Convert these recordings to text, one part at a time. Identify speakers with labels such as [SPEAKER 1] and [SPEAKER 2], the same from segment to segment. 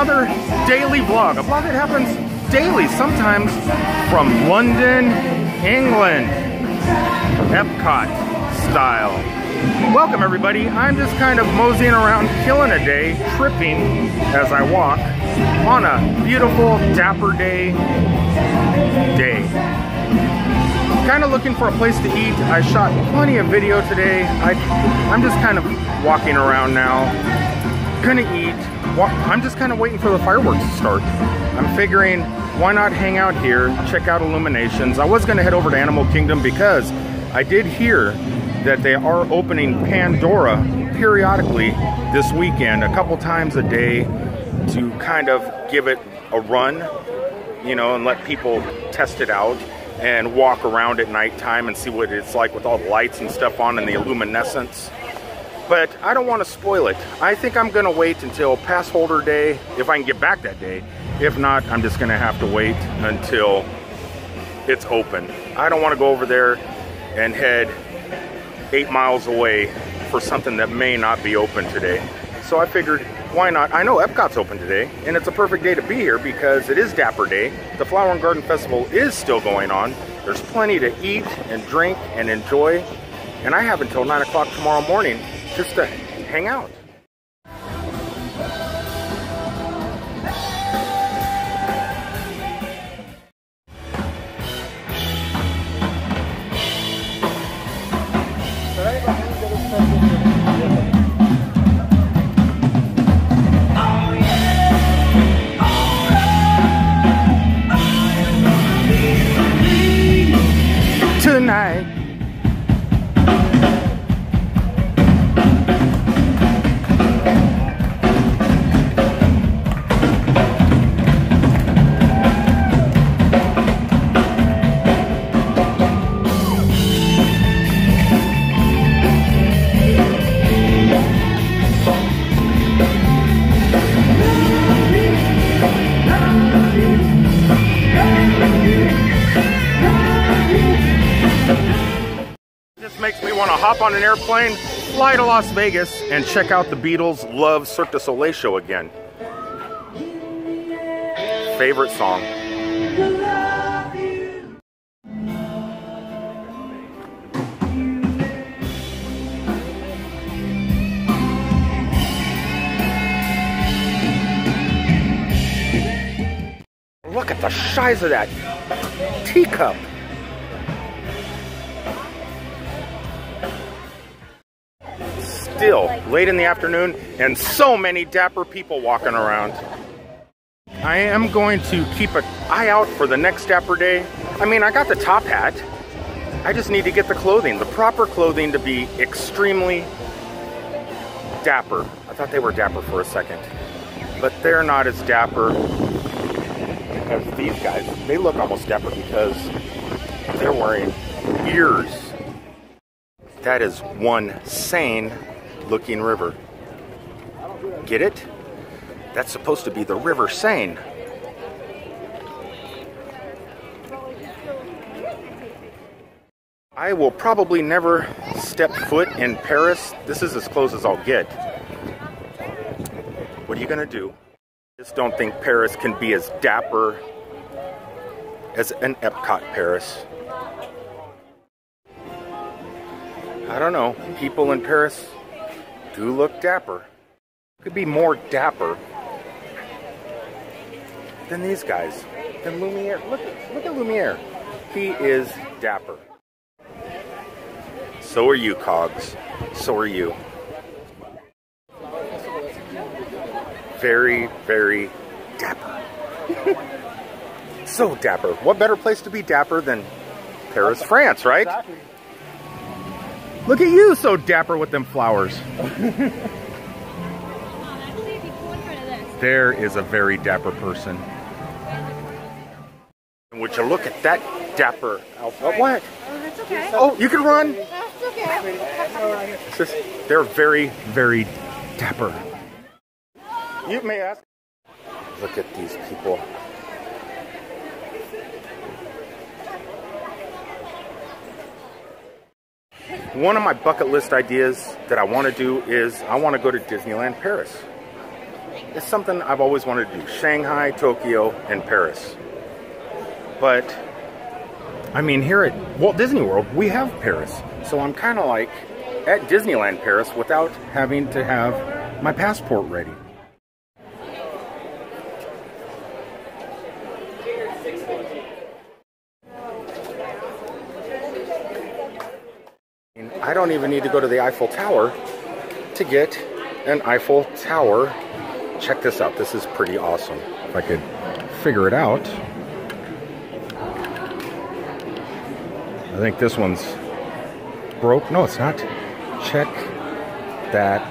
[SPEAKER 1] another daily vlog. A vlog that happens daily, sometimes from London, England, Epcot style. Welcome everybody. I'm just kind of moseying around, killing a day, tripping as I walk on a beautiful, dapper day. Day. Kind of looking for a place to eat. I shot plenty of video today. I, I'm just kind of walking around now. Gonna eat. I'm just kind of waiting for the fireworks to start. I'm figuring why not hang out here, check out Illuminations. I was gonna head over to Animal Kingdom because I did hear that they are opening Pandora periodically this weekend, a couple times a day to kind of give it a run, you know, and let people test it out and walk around at nighttime and see what it's like with all the lights and stuff on and the luminescence. But I don't want to spoil it. I think I'm going to wait until pass holder day, if I can get back that day. If not, I'm just going to have to wait until it's open. I don't want to go over there and head eight miles away for something that may not be open today. So I figured, why not? I know Epcot's open today, and it's a perfect day to be here because it is Dapper Day. The Flower and Garden Festival is still going on. There's plenty to eat and drink and enjoy. And I have until 9 o'clock tomorrow morning just to hang out. Hop on an airplane, fly to Las Vegas, and check out the Beatles' Love Cirque du Soleil show again. Favorite song. Look at the size of that teacup. Still late in the afternoon and so many dapper people walking around. I am going to keep an eye out for the next dapper day. I mean, I got the top hat. I just need to get the clothing, the proper clothing to be extremely dapper. I thought they were dapper for a second, but they're not as dapper as these guys. They look almost dapper because they're wearing ears. That is one sane looking river. Get it? That's supposed to be the River Seine. I will probably never step foot in Paris. This is as close as I'll get. What are you gonna do? Just don't think Paris can be as dapper as an Epcot Paris. I don't know. People in Paris do look dapper. Could be more dapper than these guys. Than Lumiere. Look, look at Lumiere. He is dapper. So are you, Cogs. So are you. Very, very dapper. so dapper. What better place to be dapper than Paris, France, right? Exactly. Look at you, so dapper with them flowers. there is a very dapper person. Would you look at that dapper outfit? What?
[SPEAKER 2] Oh, that's okay.
[SPEAKER 1] Oh, you can run.
[SPEAKER 2] That's okay.
[SPEAKER 1] Just, they're very, very dapper. You may ask. Look at these people. One of my bucket list ideas that I want to do is I want to go to Disneyland Paris. It's something I've always wanted to do. Shanghai, Tokyo, and Paris. But, I mean, here at Walt Disney World, we have Paris. So I'm kind of like at Disneyland Paris without having to have my passport ready. I don't even need to go to the Eiffel Tower to get an Eiffel Tower. Check this out. This is pretty awesome. If I could figure it out. I think this one's broke. No, it's not. Check that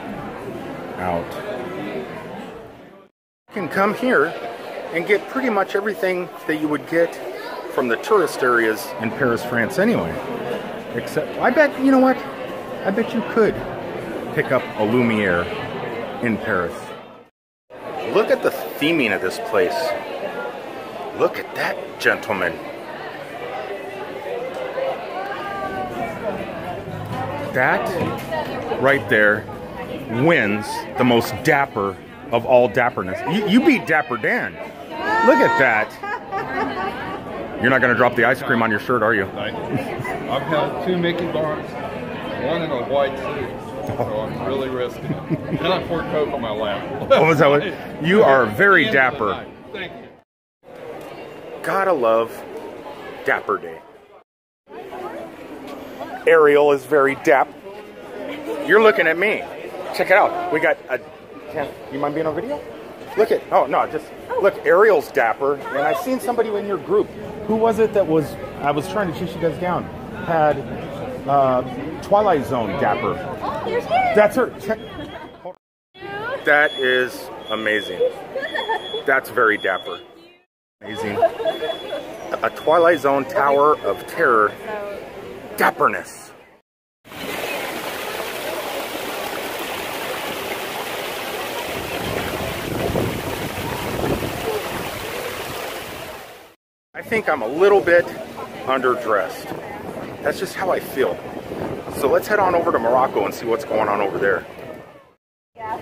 [SPEAKER 1] out. You can come here and get pretty much everything that you would get from the tourist areas in Paris, France anyway. Except, I bet, you know what? I bet you could pick up a Lumiere in Paris. Look at the theming of this place. Look at that gentleman. That right there wins the most dapper of all dapperness. You, you beat Dapper Dan. Look at that. You're not going to drop the ice cream on your shirt, are you?
[SPEAKER 2] I've had two Mickey bars, one in a white suit, so I'm really risking it. And I poured Coke on my lap.
[SPEAKER 1] Oh, was that what? You are very dapper.
[SPEAKER 2] Thank you.
[SPEAKER 1] Gotta love Dapper Day. Ariel is very dap. You're looking at me. Check it out. We got a. Can, you mind being on video? Look at. Oh no, just look. Ariel's dapper, and I've seen somebody in your group. Who was it that was? I was trying to chase you guys down. Had uh, Twilight Zone dapper.
[SPEAKER 3] Oh.
[SPEAKER 1] That's her. That is amazing. That's very dapper. Amazing. A Twilight Zone Tower of Terror dapperness. I think I'm a little bit underdressed. That's just how I feel. So let's head on over to Morocco and see what's going on over there.
[SPEAKER 3] Yeah.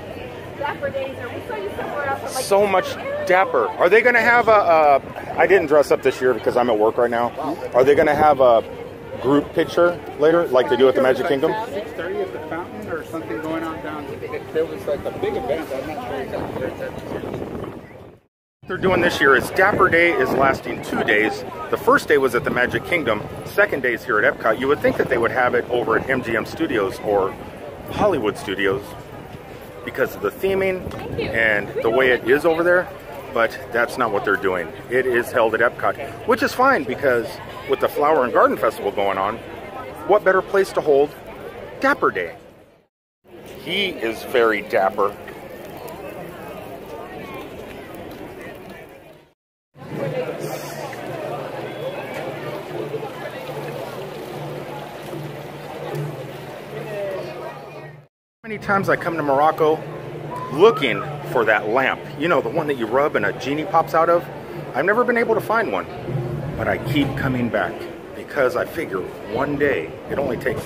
[SPEAKER 3] Dapper days are. We saw you somewhere else. I'm like,
[SPEAKER 1] So much dapper. Are they going to have a, a? I didn't dress up this year because I'm at work right now. Are they going to have a group picture later, like they do at the Magic Kingdom?
[SPEAKER 4] 6:30 at the fountain or something going on down. There was like a big event. I'm not sure exactly where it's at.
[SPEAKER 1] They're doing this year is Dapper Day is lasting two days. The first day was at the Magic Kingdom. Second day is here at Epcot. You would think that they would have it over at MGM Studios or Hollywood Studios because of the theming and the way it is over there. But that's not what they're doing. It is held at Epcot, which is fine because with the Flower and Garden Festival going on, what better place to hold Dapper Day? He is very dapper. Many times I come to Morocco looking for that lamp. You know, the one that you rub and a genie pops out of. I've never been able to find one, but I keep coming back because I figure one day, it only takes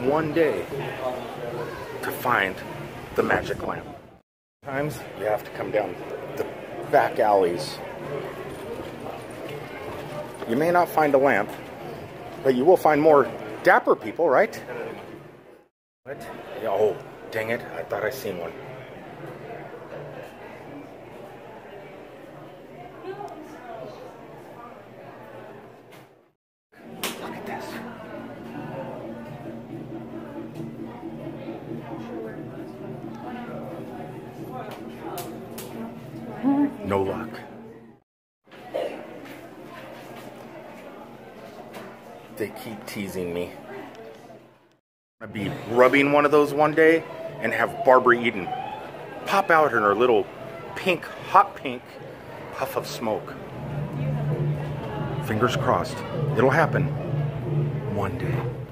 [SPEAKER 1] one day to find the magic lamp. Sometimes you have to come down the back alleys. You may not find a lamp, but you will find more dapper people, right? What? Oh, dang it. I thought I seen one. Look at this. No luck. They keep teasing me. I'd be rubbing one of those one day and have Barbara Eden pop out in her little pink, hot pink puff of smoke. Fingers crossed. It'll happen one day.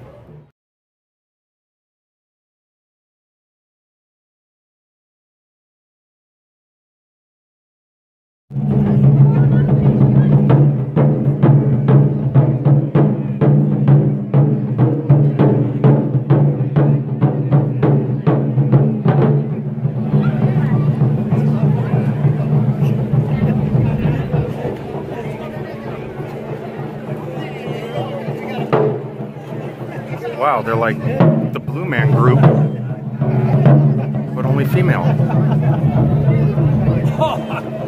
[SPEAKER 1] They're like the Blue Man Group, but only female.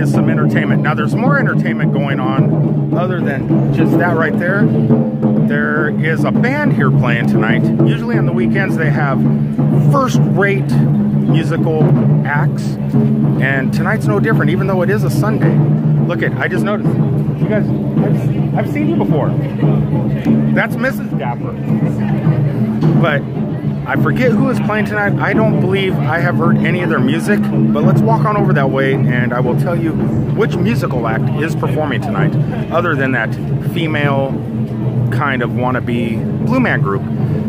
[SPEAKER 1] Is some entertainment. Now, there's more entertainment going on other than just that right there. There is a band here playing tonight. Usually on the weekends, they have first rate musical acts. And tonight's no different, even though it is a Sunday. Look at, I just noticed. You guys, I've, I've seen you before. That's Mrs. Dapper. But I forget who is playing tonight. I don't believe I have heard any of their music, but let's walk on over that way and I will tell you which musical act is performing tonight, other than that female kind of wannabe Blue Man group.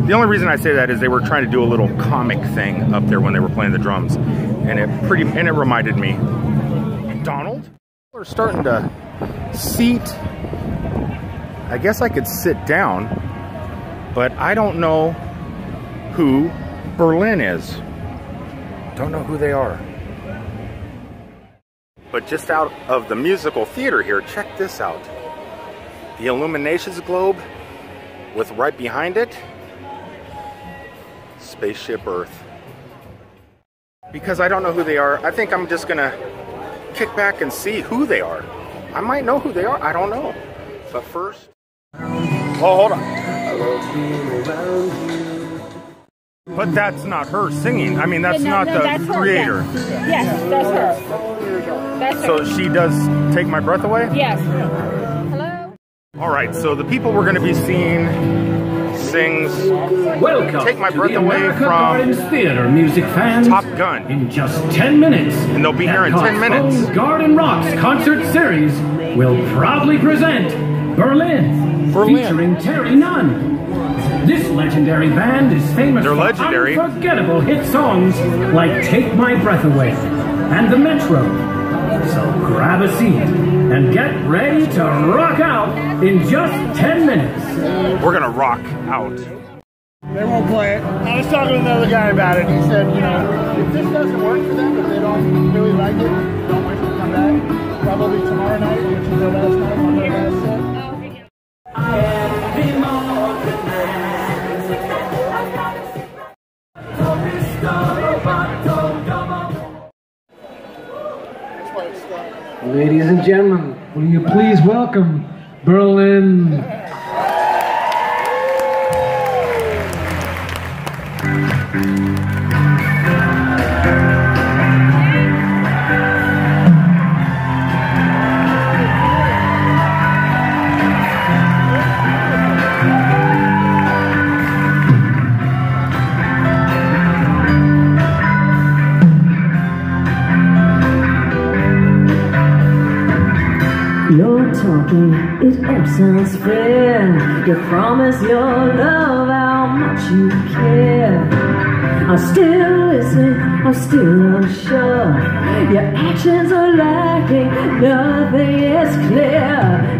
[SPEAKER 1] The only reason I say that is they were trying to do a little comic thing up there when they were playing the drums, and it pretty and it reminded me. Donald, we're starting to seat. I guess I could sit down, but I don't know who Berlin is. Don't know who they are. But just out of the musical theater here, check this out. The Illuminations Globe with right behind it, Spaceship Earth. Because I don't know who they are, I think I'm just gonna kick back and see who they are. I might know who they are, I don't know. But first, oh, hold on. But that's not her singing. I mean, that's
[SPEAKER 3] No,
[SPEAKER 1] not
[SPEAKER 3] no,
[SPEAKER 1] the
[SPEAKER 3] that's her,
[SPEAKER 1] creator.
[SPEAKER 3] Yes, that's her. That's her.
[SPEAKER 1] So she does take my breath away?
[SPEAKER 3] yes. Hello?
[SPEAKER 1] All right, so the people we're going to be seeing sings
[SPEAKER 5] Welcome
[SPEAKER 1] Take My
[SPEAKER 5] to
[SPEAKER 1] Breath
[SPEAKER 5] the
[SPEAKER 1] Away
[SPEAKER 5] America
[SPEAKER 1] from
[SPEAKER 5] Gardens Theater music fans.
[SPEAKER 1] Top Gun.
[SPEAKER 5] In just 10 minutes.
[SPEAKER 1] And they'll be here in 10 minutes.
[SPEAKER 5] Cox's Garden Rocks concert series will proudly present Berlin,
[SPEAKER 1] Berlin.
[SPEAKER 5] featuring Terri Nunn. This legendary band is famous
[SPEAKER 1] They're
[SPEAKER 5] for
[SPEAKER 1] legendary.
[SPEAKER 5] unforgettable hit songs like Take My Breath Away and The Metro. So grab a seat and get ready to rock out in just 10 minutes.
[SPEAKER 1] We're going to rock out.
[SPEAKER 6] They won't play it. I was talking to another guy about it. He said, you know, if this doesn't work for them, if they don't really like it, don't wait to come back. Probably tomorrow night, which is their last night on their last set. That's
[SPEAKER 7] Ladies and gentlemen, will you please welcome Berlin?
[SPEAKER 8] It all sounds fair. You promise your love, how much you care. I'm still listen, I'm still unsure. Your actions are lacking, nothing is clear.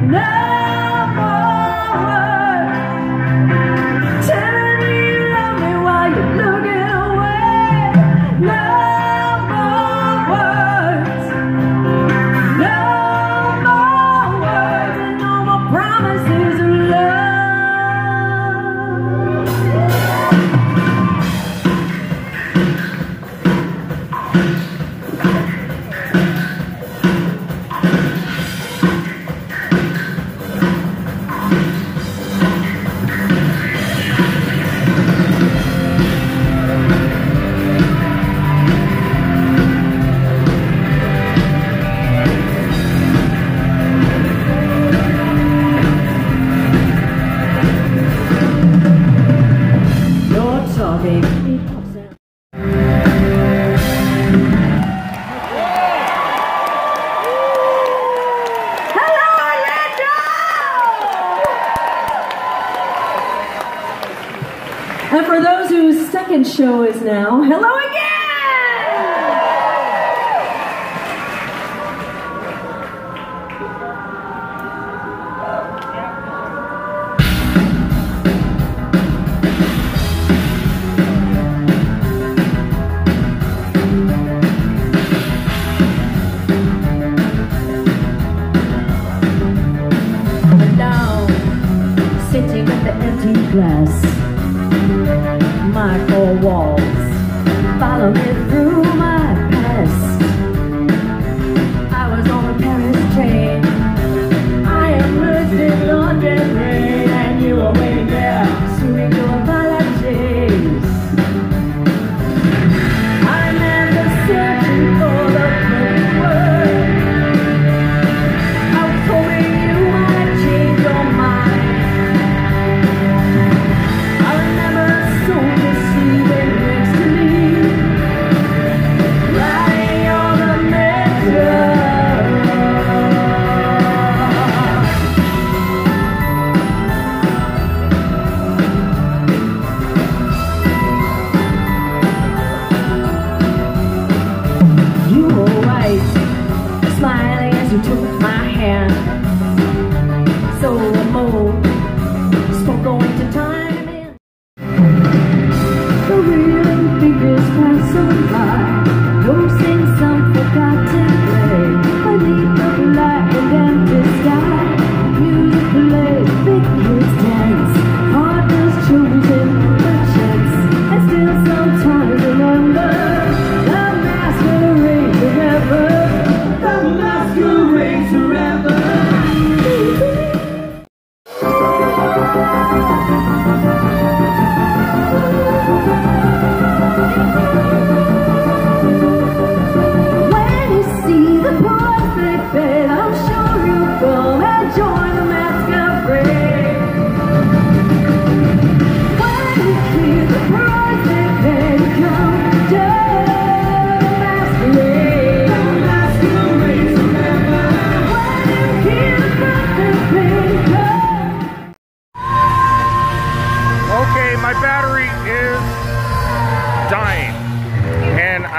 [SPEAKER 8] Second show is now. Hello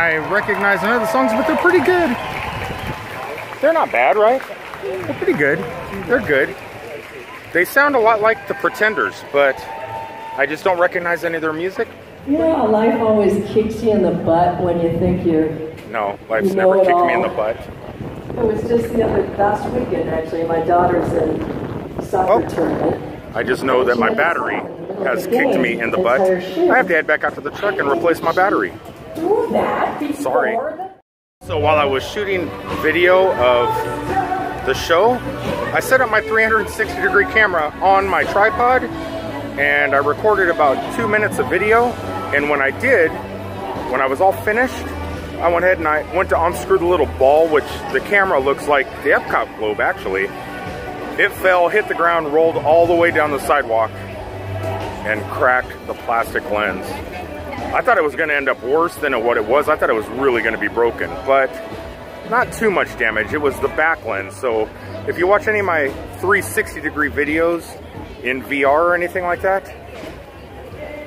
[SPEAKER 8] I
[SPEAKER 1] recognize none of the songs, but they're pretty good. They're not bad, right? They're pretty good. They're good. They sound a lot like the Pretenders, but I just don't recognize any of their music.
[SPEAKER 8] You know how life always kicks you in the butt when you think you're.
[SPEAKER 1] No, life's
[SPEAKER 8] You know
[SPEAKER 1] never kicked me in the butt.
[SPEAKER 8] It was just the other last weekend actually. My daughter's in soccer
[SPEAKER 1] Oh.
[SPEAKER 8] tournament.
[SPEAKER 1] I just know that my battery has kicked me in the butt. I have to head back out to the truck and replace my battery.
[SPEAKER 8] Do that
[SPEAKER 1] Sorry. So while I was shooting video of the show, I set up my 360 degree camera on my tripod and I recorded about two minutes of video. And when I did, when I was all finished, I went ahead and I went to unscrew the little ball, which the camera looks like the Epcot globe actually. It fell, hit the ground, rolled all the way down the sidewalk, and cracked the plastic lens. I thought it was going to end up worse than what it was. I thought it was really going to be broken, but not too much damage. It was the back lens. So if you watch any of my 360 degree videos in VR or anything like that,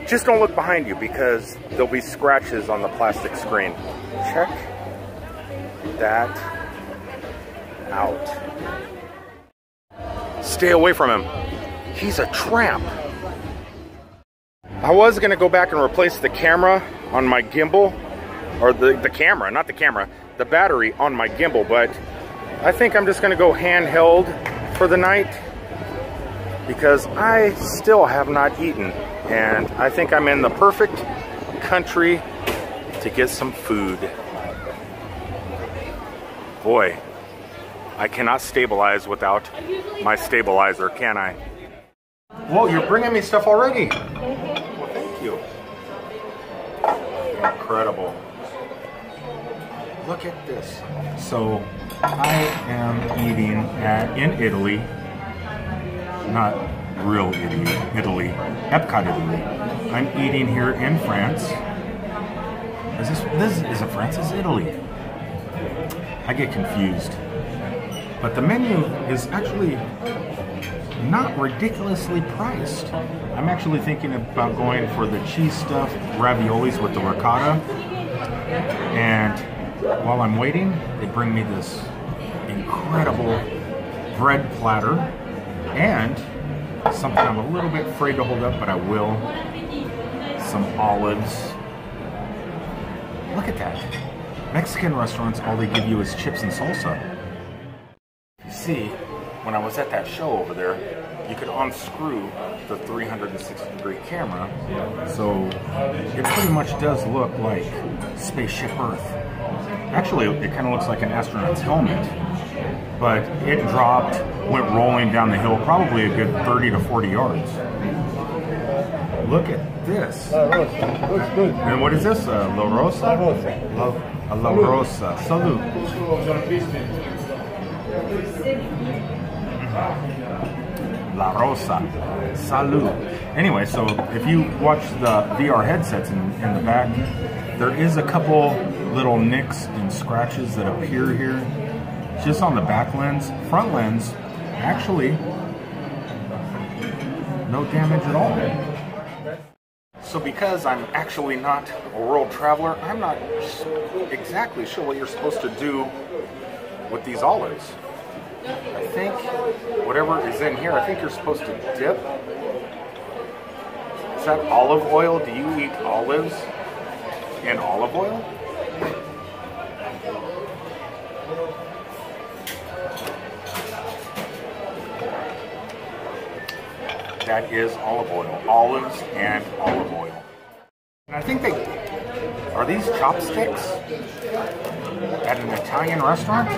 [SPEAKER 1] just don't look behind you because there'll be scratches on the plastic screen. Check that out. Stay away from him. He's a tramp. I was gonna go back and replace the camera on my gimbal, or the, the camera, not the camera, the battery on my gimbal, but I think I'm just gonna go handheld for the night because I still have not eaten. And I think I'm in the perfect country to get some food. Boy, I cannot stabilize without my stabilizer, can I? Whoa, you're bringing me stuff already. Incredible. Look at this. So, I am eating at, in Italy, not real Italy, Italy, Epcot, Italy. I'm eating here in France. Is this, this isn't France, Is Italy. I get confused. But the menu is actually not ridiculously priced. I'm actually thinking about going for the cheese stuffed raviolis with the ricotta. And while I'm waiting, they bring me this incredible bread platter and something I'm a little bit afraid to hold up, but I will. Some olives. Look at that. Mexican restaurants, all they give you is chips and salsa. You see, when I was at that show over there, you could unscrew the 360 degree camera. So it pretty much does look like Spaceship Earth. Actually, it kind of looks like an astronaut's helmet. But it dropped, went rolling down the hill, probably a good 30 to 40 yards. Look at this.
[SPEAKER 6] Looks good.
[SPEAKER 1] And what is this? Uh, La Rosa? La, Rosa. a La Rosa. Salute. La Rosa. Salud. Anyway, so if you watch the VR headsets in, in the back, there is a couple little nicks and scratches that appear here just on the back lens. Front lens, actually, no damage at all. So because I'm actually not a world traveler, I'm not exactly sure what you're supposed to do with these olives. I think whatever is in here, I think you're supposed to dip. Is that olive oil? Do you eat olives in olive oil? That is olive oil. Olives and olive oil. And I think they are these chopsticks at an Italian restaurant?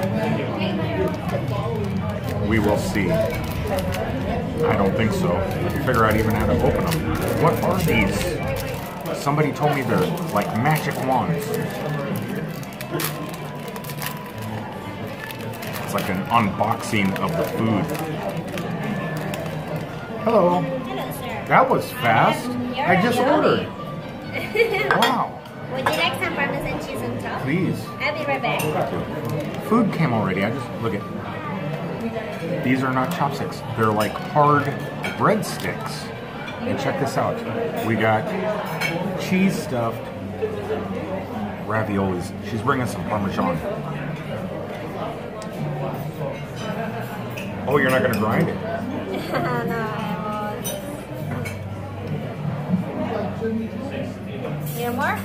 [SPEAKER 1] We will see. I don't think so. I can figure out even how to open them. What are these? Somebody told me they're like magic wands. It's like an unboxing of the food. Hello. That was fast. I just ordered. Wow.
[SPEAKER 9] Would you like some parmesan cheese on top?
[SPEAKER 1] Please.
[SPEAKER 9] Back.
[SPEAKER 1] Food came already. I just look at. These are not chopsticks. They're like hard breadsticks. And check this out. We got cheese stuffed raviolis. She's bringing some parmesan. Oh, you're not gonna grind it?
[SPEAKER 9] Need more?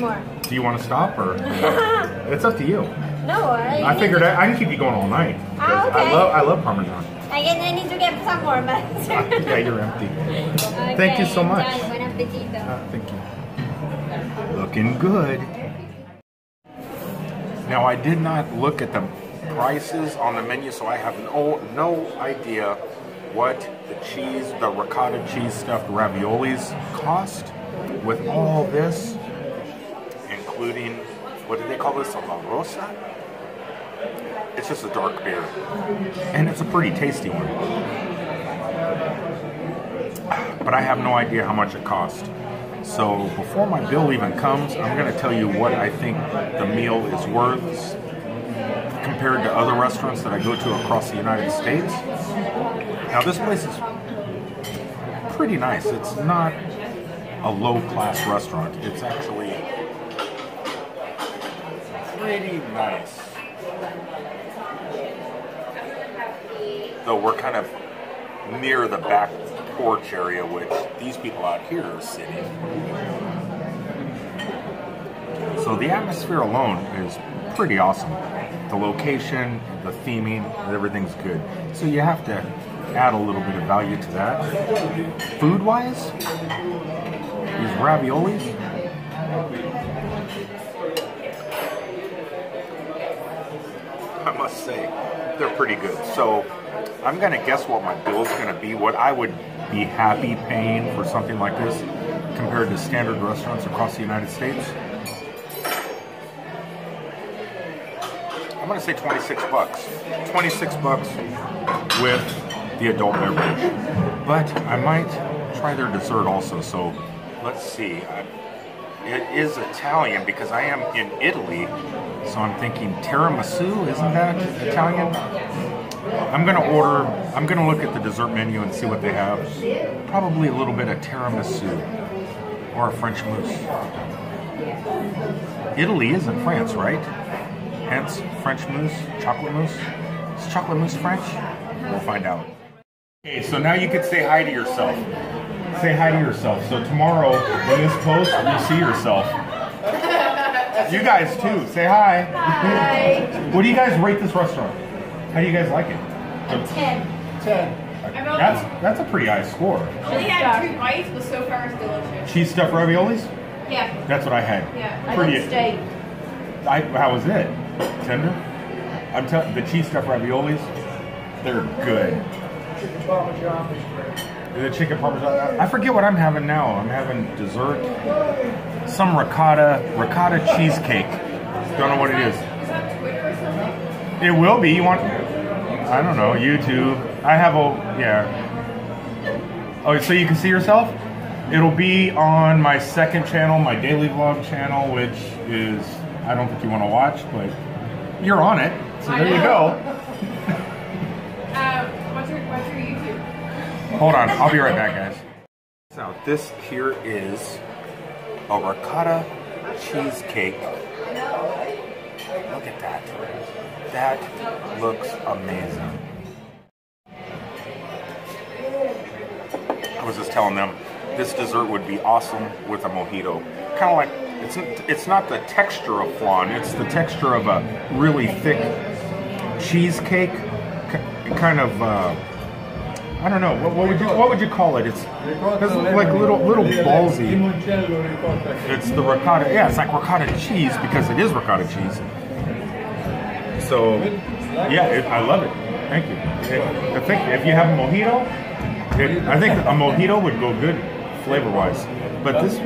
[SPEAKER 9] More?
[SPEAKER 1] Do you want to stop or? it's up to you.
[SPEAKER 9] No, I,
[SPEAKER 1] I figured I, I can keep you going all night.
[SPEAKER 9] Ah, okay.
[SPEAKER 1] I love I love parmesan.
[SPEAKER 9] I guess I need to get some more, but.
[SPEAKER 1] yeah, you're empty.
[SPEAKER 9] Okay,
[SPEAKER 1] Thank you so much. Uh, thank you. Looking good. Now I did not look at the prices on the menu, so I have no no idea what the cheese, the ricotta cheese stuffed raviolis cost. With all this, including what do they call this? A la rosa. It's just a dark beer, and it's a pretty tasty one. But I have no idea how much it cost. So before my bill even comes, I'm going to tell you what I think the meal is worth compared to other restaurants that I go to across the United States. Now this place is pretty nice. It's not a low class restaurant. It's actually pretty nice. Though we're kind of near the back porch area, which these people out here are sitting. So the atmosphere alone is pretty awesome. The location, the theming, everything's good. So you have to add a little bit of value to that. Food wise, these raviolis. I must say, they're pretty good. So I'm gonna guess what my bill's gonna be, what I would be happy paying for something like this compared to standard restaurants across the United States. I'm gonna say 26 bucks. 26 bucks with the adult beverage. But I might try their dessert also. So let's see. I- It is Italian because I am in Italy. So I'm thinking tiramisu, isn't that Italian? I'm gonna order, I'm gonna look at the dessert menu and see what they have. Probably a little bit of tiramisu or a French mousse. Italy is in France, right? Hence, French mousse, chocolate mousse. Is chocolate mousse French? We'll find out. Okay, so now you can say hi to yourself. Say hi to yourself. So tomorrow, when this posts, you see yourself. You guys too. Say hi.
[SPEAKER 9] Hi.
[SPEAKER 1] What do you guys rate this restaurant? How do you guys like it?
[SPEAKER 9] Ten. Ten.
[SPEAKER 1] That's that's a pretty high score.
[SPEAKER 3] Only had two bites, but so far it's delicious.
[SPEAKER 1] Cheese stuffed raviolis?
[SPEAKER 3] Yeah.
[SPEAKER 1] That's what I had.
[SPEAKER 3] Yeah.
[SPEAKER 9] I
[SPEAKER 1] Pretty.
[SPEAKER 9] like steak.
[SPEAKER 1] I, how was it? Tender? I'm telling the cheese stuffed raviolis, they're good. The chicken parmesan. I forget what I'm having now. I'm having dessert. Some ricotta ricotta cheesecake. Don't know what it is.
[SPEAKER 3] Is that Twitter or something?
[SPEAKER 1] It will be. You want? I don't know. YouTube. I have a yeah. Oh, so you can see yourself? It'll be on my second channel, my daily vlog channel, which is I don't think you want to watch, but you're on it. So there you go. Hold on, I'll be right back, guys. So this here is a ricotta cheesecake. Look at that. That looks amazing. I was just telling them this dessert would be awesome with a mojito. Kind of like it's it's not the texture of flan, it's the texture of a really thick cheesecake, kind of. Uh, I don't know. What, what would you what would you call it? It's, like little little ballsy. It's the ricotta. Yeah, it's like ricotta cheese because it is ricotta cheese. So, yeah, it, I love it. Thank you. It, I think if you have a mojito, it, I think a mojito would go good flavor wise. But this,